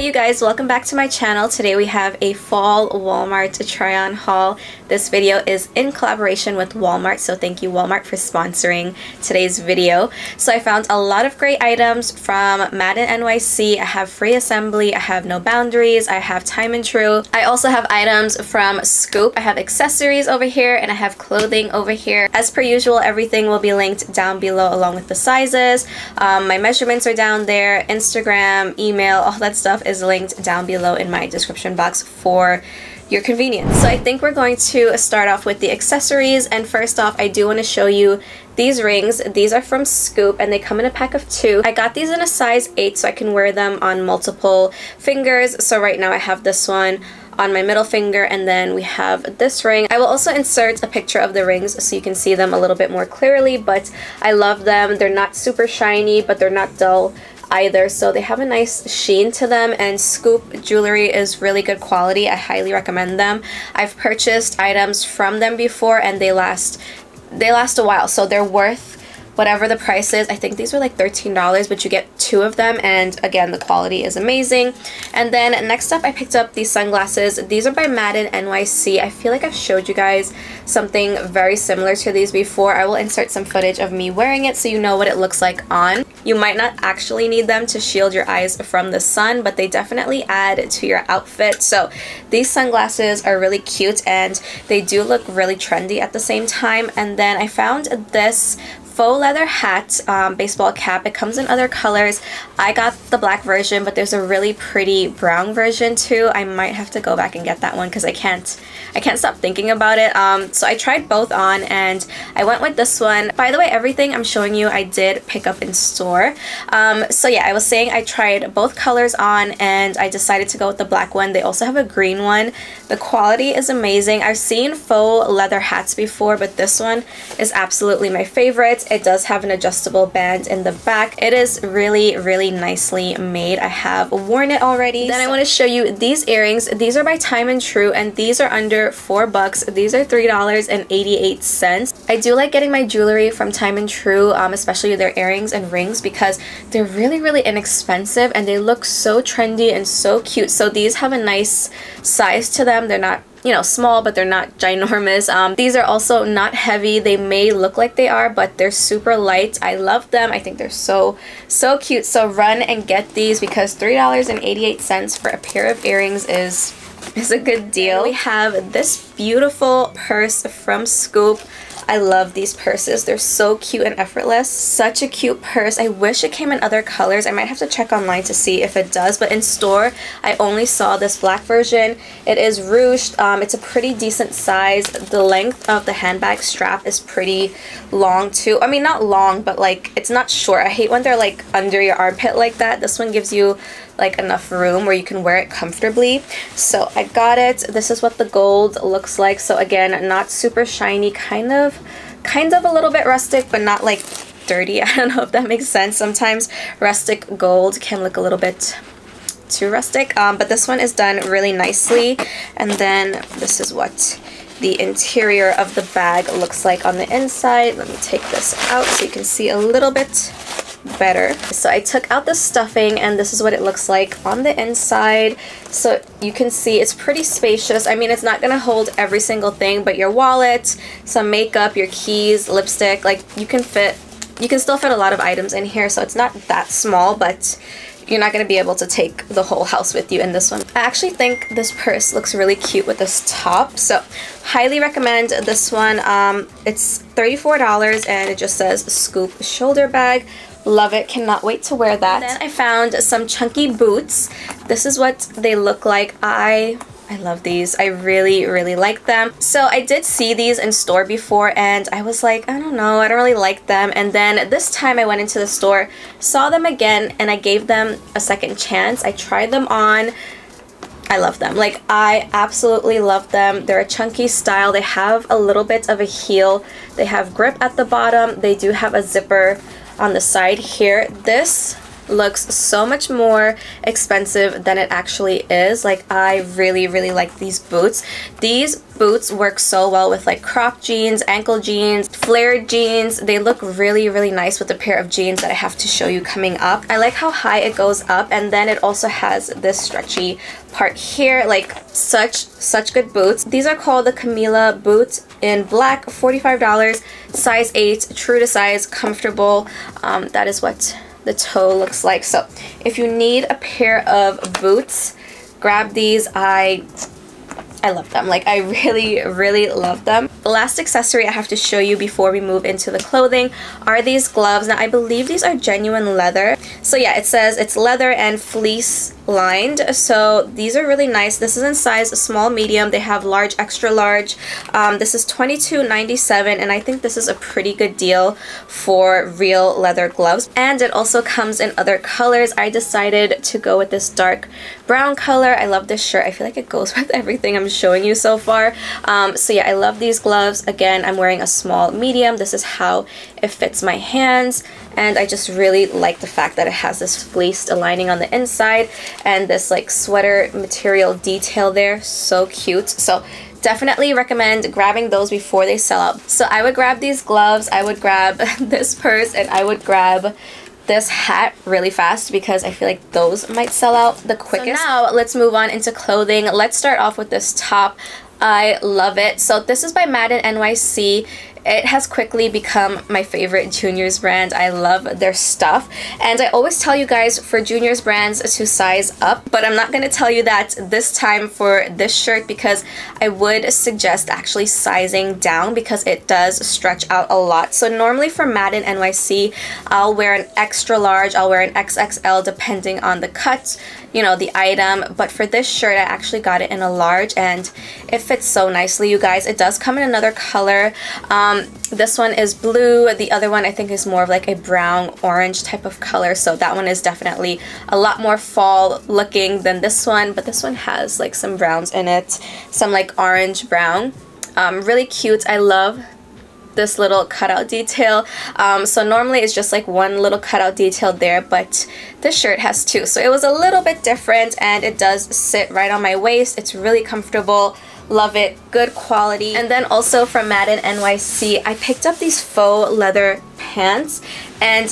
Hey you guys, welcome back to my channel. Today we have a fall Walmart try on haul. This video is in collaboration with Walmart, so thank you Walmart for sponsoring today's video. So I found a lot of great items from Madden NYC. I have Free Assembly, I have No Boundaries, I have Time and Tru. I also have items from Scoop. I have accessories over here and I have clothing over here. As per usual, everything will be linked down below along with the sizes. Um, my measurements are down there, Instagram, email, all that stuff stuff is linked down below in my description box for your convenience. So I think we're going to start off with the accessories and first off I do want to show you these rings. These are from Scoop and they come in a pack of two. I got these in a size 8 so I can wear them on multiple fingers. So right now I have this one on my middle finger and then we have this ring. I will also insert a picture of the rings so you can see them a little bit more clearly but I love them. They're not super shiny but they're not dull either so they have a nice sheen to them and Scoop jewelry is really good quality I highly recommend them I've purchased items from them before and they last they last a while so they're worth whatever the price is. I think these were like $13, but you get two of them, and again, the quality is amazing. And then next up, I picked up these sunglasses. These are by Madden NYC. I feel like I've showed you guys something very similar to these before. I will insert some footage of me wearing it so you know what it looks like on. You might not actually need them to shield your eyes from the sun, but they definitely add to your outfit. So these sunglasses are really cute and they do look really trendy at the same time. And then I found this faux leather hat, um, baseball cap. It comes in other colors. I got the black version, but there's a really pretty brown version too. I might have to go back and get that one because I can't, I can't stop thinking about it. Um, so I tried both on and I went with this one. By the way, everything I'm showing you I did pick up in store. Um, so yeah, I was saying I tried both colors on and I decided to go with the black one. They also have a green one. The quality is amazing. I've seen faux leather hats before, but this one is absolutely my favorite. It does have an adjustable band in the back. It is really, really nicely made. I have worn it already. Then I want to show you these earrings. These are by Time and Tru and these are under four bucks. These are $3.88. I do like getting my jewelry from Time and Tru, um, especially their earrings and rings because they're really, really inexpensive and they look so trendy and so cute. So these have a nice size to them. They're not you know, small, but they're not ginormous. Um, these are also not heavy. They may look like they are, but they're super light. I love them. I think they're so, so cute. So run and get these because $3.88 for a pair of earrings is is a good deal. We have this beautiful purse from Scoop. I love these purses. They're so cute and effortless. Such a cute purse. I wish it came in other colors. I might have to check online to see if it does, but in store, I only saw this black version. It is ruched. Um, it's a pretty decent size. The length of the handbag strap is pretty long too. I mean, not long, but like, it's not short. I hate when they're like under your armpit like that. This one gives you like enough room where you can wear it comfortably. So I got it. This is what the gold looks like. So again, not super shiny, kind of, kind of a little bit rustic, but not like dirty. I don't know if that makes sense. Sometimes rustic gold can look a little bit too rustic, um, but this one is done really nicely. And then this is what the interior of the bag looks like on the inside. Let me take this out so you can see a little bit better. So I took out the stuffing and this is what it looks like on the inside. So you can see it's pretty spacious. I mean, it's not going to hold every single thing, but your wallet, some makeup, your keys, lipstick, like you can fit, you can still fit a lot of items in here. So it's not that small, but you're not going to be able to take the whole house with you in this one. I actually think this purse looks really cute with this top, so highly recommend this one. Um, it's $34 and it just says Scoop shoulder bag. Love it. Cannot wait to wear that. And then I found some chunky boots. This is what they look like. I I love these. I really, really like them. So I did see these in store before and I was like, I don't know, I don't really like them. And then this time I went into the store, saw them again, and I gave them a second chance. I tried them on. I love them. Like, I absolutely love them. They're a chunky style. They have a little bit of a heel. They have grip at the bottom. They do have a zipper on the side here. This looks so much more expensive than it actually is. Like I really, really like these boots. These boots work so well with like crop jeans, ankle jeans, flared jeans. They look really, really nice with a pair of jeans that I have to show you coming up. I like how high it goes up and then it also has this stretchy part here. Like such, such good boots. These are called the Camila boots in black, $45, size 8, true to size, comfortable. Um, that is what the toe looks like. So if you need a pair of boots, grab these. I I love them. Like I really, really love them. The last accessory I have to show you before we move into the clothing are these gloves. Now I believe these are genuine leather. So yeah, it says it's leather and fleece lined. So these are really nice. This is in size small medium. They have large extra large. Um, this is $22.97 and I think this is a pretty good deal for real leather gloves. And it also comes in other colors. I decided to go with this dark brown color. I love this shirt. I feel like it goes with everything I'm showing you so far. Um, so yeah I love these gloves. Again I'm wearing a small medium. This is how it fits my hands and I just really like the fact that it has this fleeced lining on the inside and this like sweater material detail there so cute so definitely recommend grabbing those before they sell out so I would grab these gloves I would grab this purse and I would grab this hat really fast because I feel like those might sell out the quickest. So now let's move on into clothing. Let's start off with this top. I love it. So this is by Madden NYC it has quickly become my favorite Juniors brand. I love their stuff. And I always tell you guys for Juniors brands to size up, but I'm not going to tell you that this time for this shirt because I would suggest actually sizing down because it does stretch out a lot. So normally for Madden NYC, I'll wear an extra large, I'll wear an XXL depending on the cut you know, the item. But for this shirt, I actually got it in a large and it fits so nicely, you guys. It does come in another color. Um, this one is blue. The other one I think is more of like a brown orange type of color. So that one is definitely a lot more fall looking than this one. But this one has like some browns in it. Some like orange brown. Um, really cute. I love this little cutout detail. Um, so normally it's just like one little cutout detail there, but this shirt has two. So it was a little bit different and it does sit right on my waist. It's really comfortable. Love it. Good quality. And then also from Madden NYC, I picked up these faux leather pants and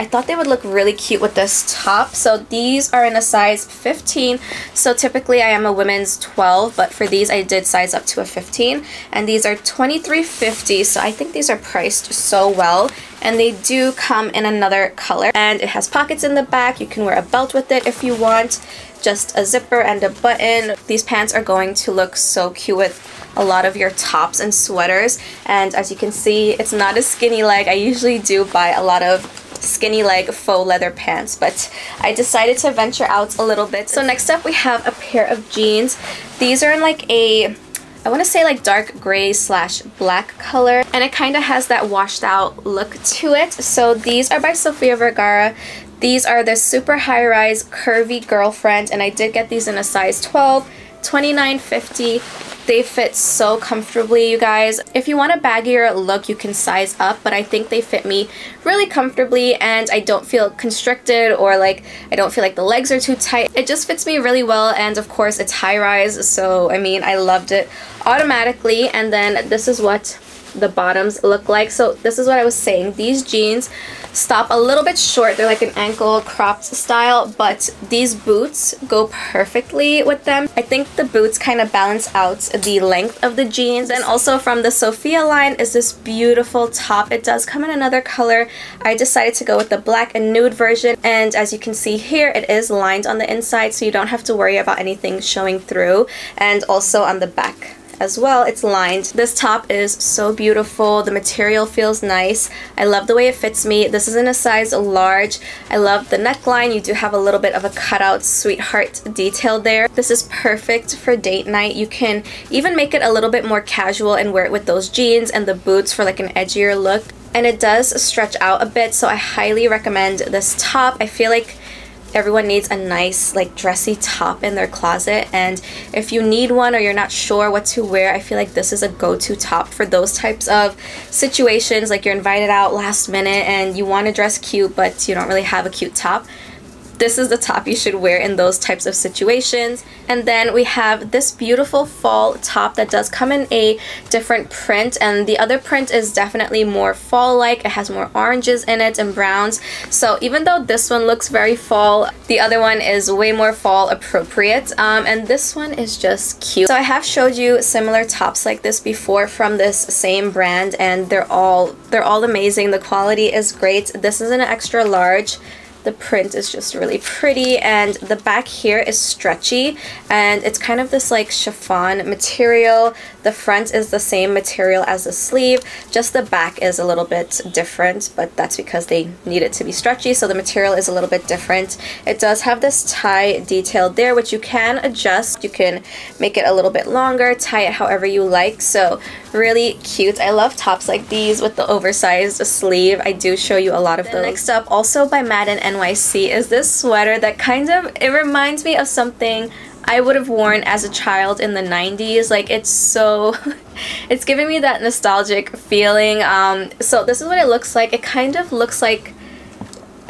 I thought they would look really cute with this top. So these are in a size 15. So typically I am a women's 12, but for these I did size up to a 15. And these are 23.50. So I think these are priced so well. And they do come in another color. And it has pockets in the back. You can wear a belt with it if you want. Just a zipper and a button. These pants are going to look so cute with a lot of your tops and sweaters and as you can see it's not a skinny leg I usually do buy a lot of skinny leg faux leather pants but I decided to venture out a little bit. So next up we have a pair of jeans. These are in like a I want to say like dark gray slash black color and it kind of has that washed out look to it. So these are by Sofia Vergara. These are the super high rise curvy girlfriend and I did get these in a size 12, 29.50 they fit so comfortably, you guys. If you want a baggier look, you can size up, but I think they fit me really comfortably and I don't feel constricted or like I don't feel like the legs are too tight. It just fits me really well and of course it's high rise, so I mean, I loved it automatically. And then this is what the bottoms look like. So this is what I was saying. These jeans stop a little bit short. They're like an ankle cropped style, but these boots go perfectly with them. I think the boots kind of balance out the length of the jeans. And also from the Sofia line is this beautiful top. It does come in another color. I decided to go with the black and nude version. And as you can see here, it is lined on the inside, so you don't have to worry about anything showing through. And also on the back as well. It's lined. This top is so beautiful. The material feels nice. I love the way it fits me. This is in a size large. I love the neckline. You do have a little bit of a cutout sweetheart detail there. This is perfect for date night. You can even make it a little bit more casual and wear it with those jeans and the boots for like an edgier look. And it does stretch out a bit, so I highly recommend this top. I feel like everyone needs a nice like dressy top in their closet and if you need one or you're not sure what to wear I feel like this is a go-to top for those types of situations. Like you're invited out last minute and you want to dress cute but you don't really have a cute top this is the top you should wear in those types of situations. And then we have this beautiful fall top that does come in a different print and the other print is definitely more fall-like. It has more oranges in it and browns. So even though this one looks very fall, the other one is way more fall appropriate. Um, and this one is just cute. So I have showed you similar tops like this before from this same brand and they're all they're all amazing. The quality is great. This is an extra large the print is just really pretty and the back here is stretchy and it's kind of this like chiffon material. The front is the same material as the sleeve, just the back is a little bit different, but that's because they need it to be stretchy, so the material is a little bit different. It does have this tie detail there, which you can adjust. You can make it a little bit longer, tie it however you like, so really cute. I love tops like these with the oversized sleeve. I do show you a lot of those. Next up, also by Madden NYC, is this sweater that kind of, it reminds me of something I would have worn as a child in the 90s. Like it's so, it's giving me that nostalgic feeling. Um, so this is what it looks like. It kind of looks like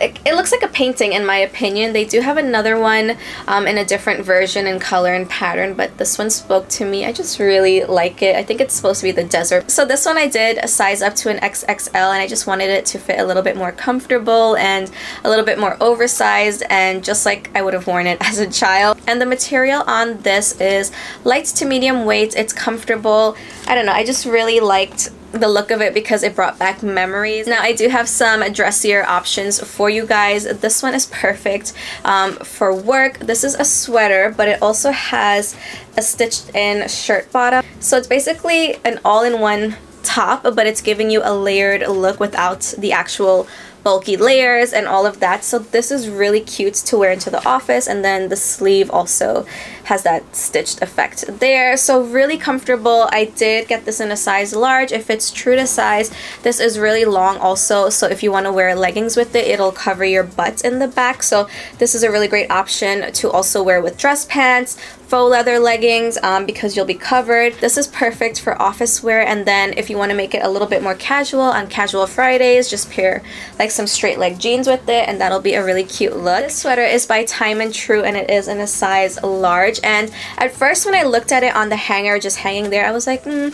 it, it looks like a painting in my opinion. They do have another one um, in a different version and color and pattern, but this one spoke to me. I just really like it. I think it's supposed to be the desert. So this one I did a size up to an XXL and I just wanted it to fit a little bit more comfortable and a little bit more oversized and just like I would have worn it as a child. And the material on this is light to medium weight. It's comfortable. I don't know. I just really liked the look of it because it brought back memories. Now I do have some dressier options for you guys. This one is perfect um, for work. This is a sweater but it also has a stitched in shirt bottom. So it's basically an all-in-one top but it's giving you a layered look without the actual bulky layers and all of that. So this is really cute to wear into the office and then the sleeve also has that stitched effect there. So really comfortable. I did get this in a size large. If it's true to size, this is really long also. So if you want to wear leggings with it, it'll cover your butt in the back. So this is a really great option to also wear with dress pants, faux leather leggings um, because you'll be covered. This is perfect for office wear and then if you want to make it a little bit more casual on casual Fridays, just pair like some straight leg jeans with it and that'll be a really cute look. This sweater is by Time and Tru and it is in a size large and at first when I looked at it on the hanger just hanging there, I was like, hmm,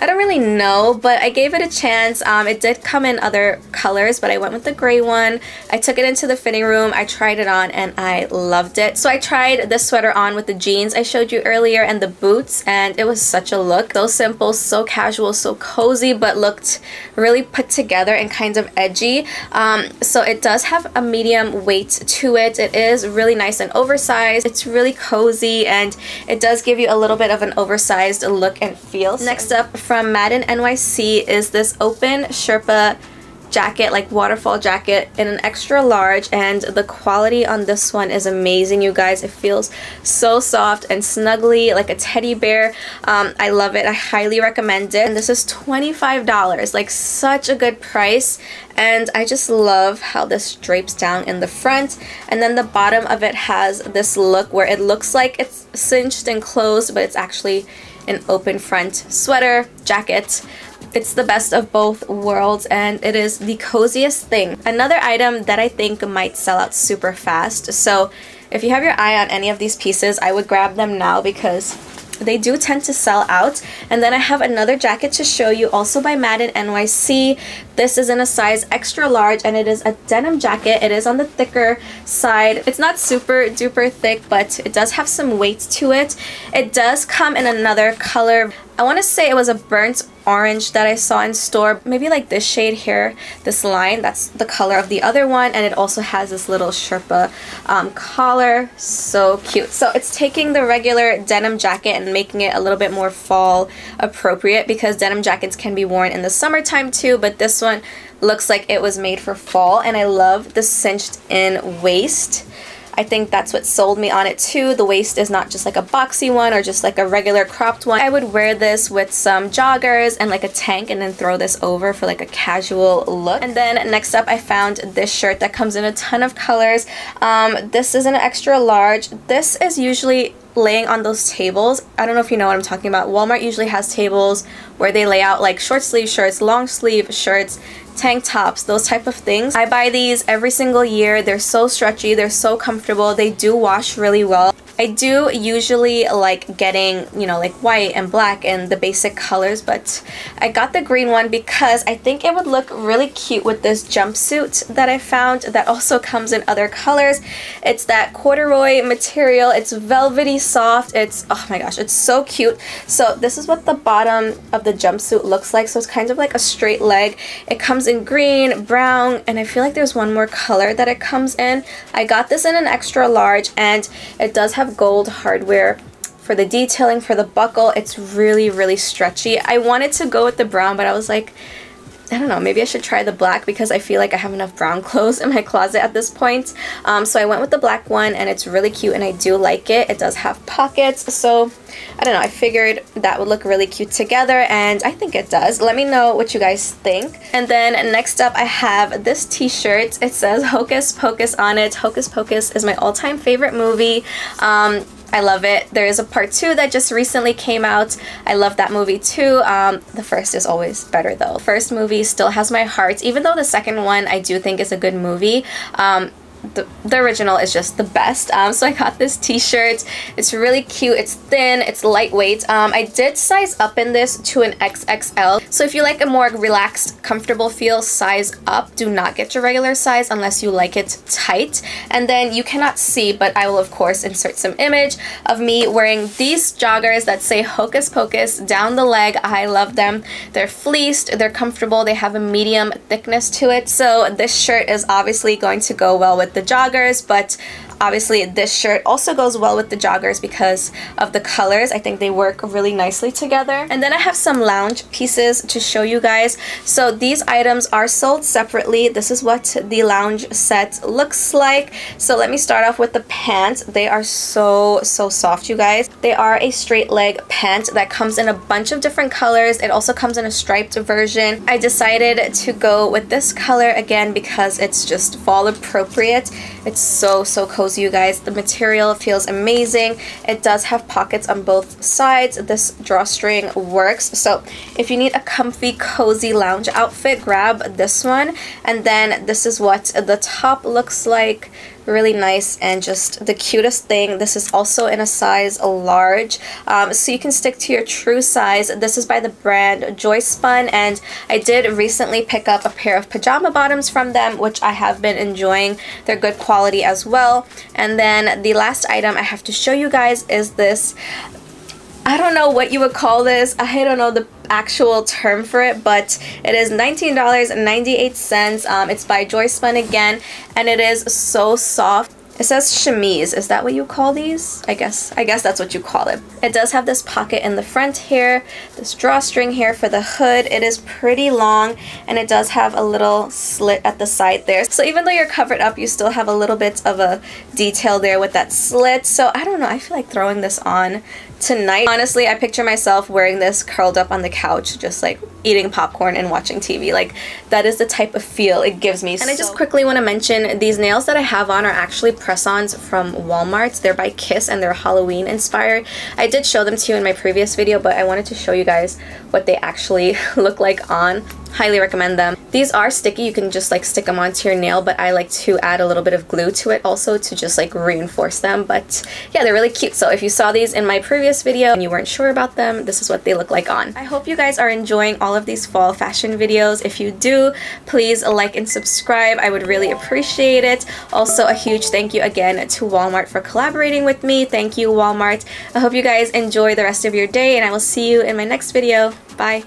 I don't really know, but I gave it a chance. Um, it did come in other colors, but I went with the gray one. I took it into the fitting room, I tried it on, and I loved it. So I tried this sweater on with the jeans jeans I showed you earlier and the boots and it was such a look. So simple, so casual, so cozy but looked really put together and kind of edgy. Um, so it does have a medium weight to it. It is really nice and oversized. It's really cozy and it does give you a little bit of an oversized look and feel. Next up from Madden NYC is this open Sherpa jacket, like waterfall jacket in an extra large and the quality on this one is amazing you guys. It feels so soft and snuggly like a teddy bear. Um, I love it. I highly recommend it. And this is $25, like such a good price and I just love how this drapes down in the front and then the bottom of it has this look where it looks like it's cinched and closed but it's actually an open front sweater, jacket. It's the best of both worlds and it is the coziest thing. Another item that I think might sell out super fast. So if you have your eye on any of these pieces, I would grab them now because they do tend to sell out. And then I have another jacket to show you also by Madden NYC. This is in a size extra large and it is a denim jacket. It is on the thicker side. It's not super duper thick, but it does have some weight to it. It does come in another color. I want to say it was a burnt orange that I saw in store. Maybe like this shade here, this line, that's the color of the other one. And it also has this little Sherpa um, collar. So cute. So it's taking the regular denim jacket and making it a little bit more fall appropriate because denim jackets can be worn in the summertime too. But this one looks like it was made for fall. And I love the cinched in waist. I think that's what sold me on it too. The waist is not just like a boxy one or just like a regular cropped one. I would wear this with some joggers and like a tank and then throw this over for like a casual look. And then next up I found this shirt that comes in a ton of colors. Um, this is an extra large. This is usually laying on those tables. I don't know if you know what I'm talking about. Walmart usually has tables where they lay out like short sleeve shirts, long sleeve shirts, tank tops, those type of things. I buy these every single year. They're so stretchy, they're so comfortable, they do wash really well. I do usually like getting, you know, like white and black and the basic colors, but I got the green one because I think it would look really cute with this jumpsuit that I found that also comes in other colors. It's that corduroy material. It's velvety soft. It's, oh my gosh, it's so cute. So this is what the bottom of the jumpsuit looks like. So it's kind of like a straight leg. It comes in green, brown, and I feel like there's one more color that it comes in. I got this in an extra large and it does have gold hardware for the detailing for the buckle. It's really really stretchy. I wanted to go with the brown but I was like I don't know, maybe I should try the black because I feel like I have enough brown clothes in my closet at this point. Um, so I went with the black one and it's really cute and I do like it. It does have pockets, so I don't know, I figured that would look really cute together and I think it does. Let me know what you guys think. And then next up I have this t-shirt. It says Hocus Pocus on it. Hocus Pocus is my all-time favorite movie. Um, I love it. There is a part two that just recently came out. I love that movie too. Um, the first is always better though. First movie still has my heart, even though the second one I do think is a good movie. Um, the, the original is just the best. Um, so I got this t-shirt. It's really cute. It's thin. It's lightweight. Um, I did size up in this to an XXL. So if you like a more relaxed, comfortable feel, size up. Do not get your regular size unless you like it tight. And then you cannot see, but I will of course insert some image of me wearing these joggers that say Hocus Pocus down the leg. I love them. They're fleeced. They're comfortable. They have a medium thickness to it. So this shirt is obviously going to go well with the joggers, but obviously this shirt also goes well with the joggers because of the colors. I think they work really nicely together. And then I have some lounge pieces to show you guys. So these items are sold separately. This is what the lounge set looks like. So let me start off with the pants. They are so, so soft, you guys. They are a straight leg pant that comes in a bunch of different colors. It also comes in a striped version. I decided to go with this color again because it's just fall appropriate. It's so, so cozy, you guys. The material feels amazing. It does have pockets on both sides. This drawstring works. So if you need a comfy, cozy lounge outfit, grab this one. And then this is what the top looks like really nice and just the cutest thing. This is also in a size large, um, so you can stick to your true size. This is by the brand Joyspun, and I did recently pick up a pair of pajama bottoms from them, which I have been enjoying. They're good quality as well. And then the last item I have to show you guys is this I don't know what you would call this. I don't know the actual term for it, but it is $19.98. Um, it's by Joyspun again, and it is so soft. It says chemise. Is that what you call these? I guess I guess that's what you call it. It does have this pocket in the front here, this drawstring here for the hood. It is pretty long and it does have a little slit at the side there. So even though you're covered up, you still have a little bit of a detail there with that slit. So I don't know, I feel like throwing this on tonight. Honestly, I picture myself wearing this curled up on the couch, just like eating popcorn and watching TV. Like, that is the type of feel it gives me. And so I just quickly want to mention, these nails that I have on are actually press-ons from Walmart. They're by Kiss and they're Halloween inspired. I did show them to you in my previous video, but I wanted to show you guys what they actually look like on highly recommend them. These are sticky, you can just like stick them onto your nail, but I like to add a little bit of glue to it also to just like reinforce them. But yeah, they're really cute. So if you saw these in my previous video and you weren't sure about them, this is what they look like on. I hope you guys are enjoying all of these fall fashion videos. If you do, please like and subscribe. I would really appreciate it. Also, a huge thank you again to Walmart for collaborating with me. Thank you, Walmart. I hope you guys enjoy the rest of your day and I will see you in my next video. Bye.